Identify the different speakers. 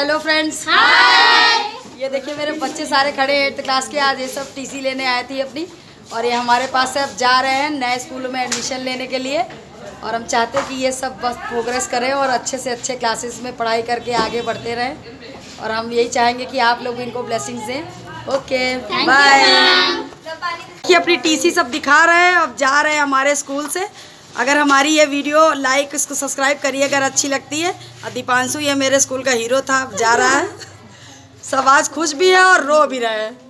Speaker 1: Hello friends ये देखिए मेरे बच्चे सारे खड़े हैं एट्थ क्लास के। आज ये सब टीसी लेने आए थे अपनी। और ये हमारे पास से अब जा रहे हैं नए स्कूल में एडमिशन लेने के लिए। और हम चाहते हैं कि ये सब बस प्रोग्रेस करें और अच्छे से अच्छे क्लासेस में पढ़ाई करके आगे बढ़ते रहें। और हम यही चाहेंगे कि आप लोग इनको ब्लेसिंग्स दें। ओके बाय अपनी टीसी सब दिखा रहे हैं अब जा रहे हैं हमारे स्कूल से। अगर हमारी ये वीडियो लाइक इसको सब्सक्राइब करिए अगर अच्छी लगती है। और दीपांशु, ये मेरे स्कूल का हीरो था जा रहा है। सब आज खुश भी है और रो भी रहे हैं।